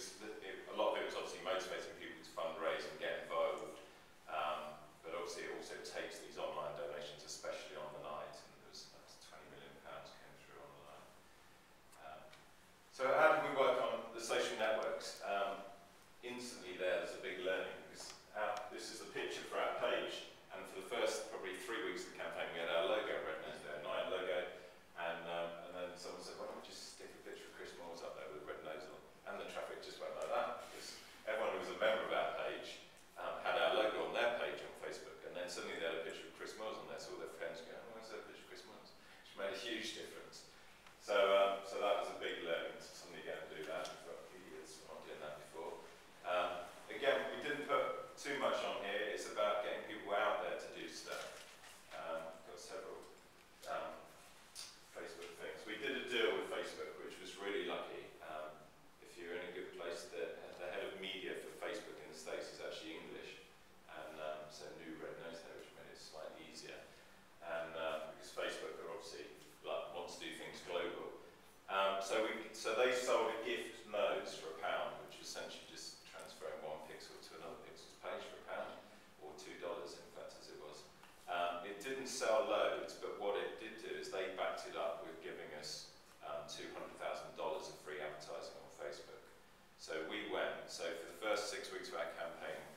was a lot of it was obviously motivating so they sold a gift nose for a pound, which was essentially just transferring one pixel to another pixel's page for a pound, or two dollars in fact as it was. Um, it didn't sell loads, but what it did do is they backed it up with giving us um, $200,000 of free advertising on Facebook. So we went, so for the first six weeks of our campaign,